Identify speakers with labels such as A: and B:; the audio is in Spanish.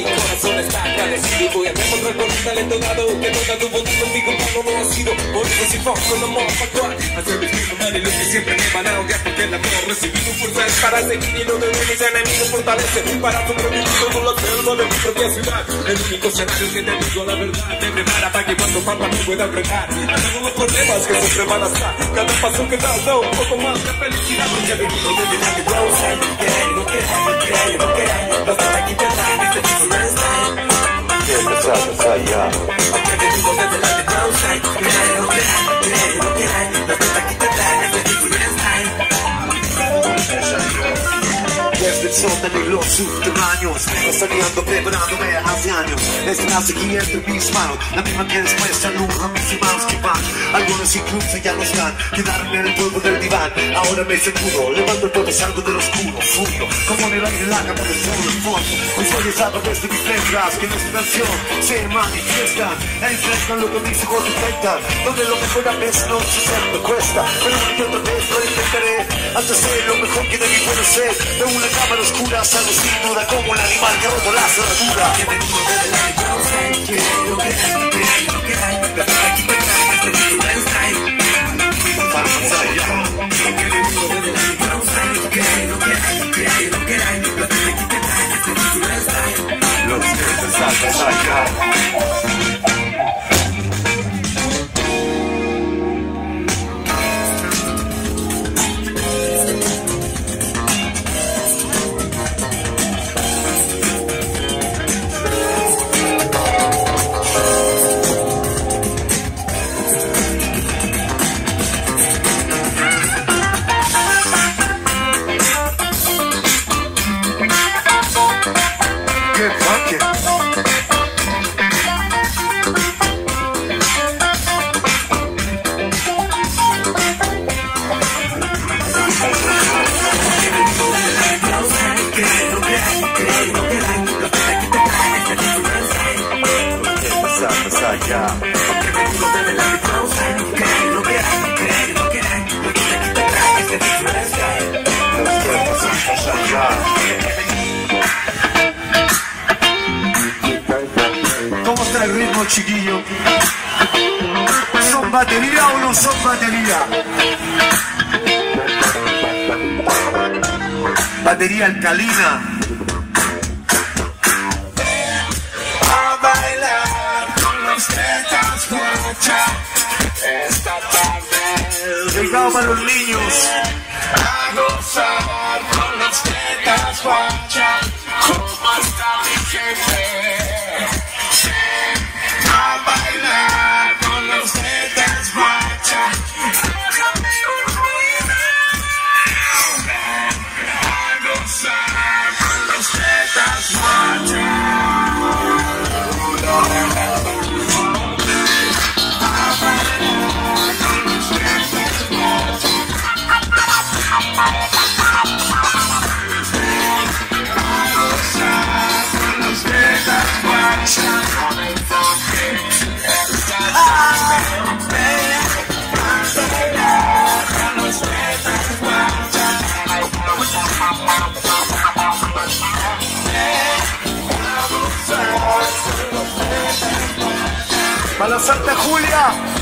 A: corazón está agradecido. Voy a demostrar con un talento dado Que nunca tuvo ni conmigo no ha sido Por eso si fuck con amor actual Hacer mis mismos mal y que siempre me van a odiar Porque el amor recibido fuerza es para seguir. Y no de mis enemigos fortalece Para sobrevivir como la selva de mi propia ciudad. El único escenario que te digo la verdad Te prepara para que cuando falta me pueda enfrentar A todos los problemas que siempre van a estar. Cada paso que das da un poco más de felicidad
B: empezar ya.
A: Porque he venido desde la que yo sé Que no queda, no queda, no queda
B: Desde el sótano y los subterráneos Vengo saliendo preparándome hace años Es la sequía entre mis manos La misma que después alumbra mis hermanos que van Algunos incluso ya no están Quedaron en el polvo del diván Ahora me sacudo Levanto el polvo, salgo del oscuro Furio Como en el aire la capa del sol del fondo. Hoy soy a través de mis letras Que en esta canción se manifiestan Enfrentan lo que mis ojos detectan Donde lo mejor a veces no se me cuesta. Pero una y otra vez lo intentaré. Hasta ser lo mejor que de mí puedo ser. De una cámara oscura salgo sin Como el animal que roto la cerradura
A: este
B: it, fuck it. you. ¿Cómo está el ritmo, chiquillo? ¿Son batería o no son batería? Batería alcalina.
A: A bailar con los tetas guacha Esta tarde
B: Dedicado para los niños.
A: A gozar con los tetas guacha
B: Para Santa Julia.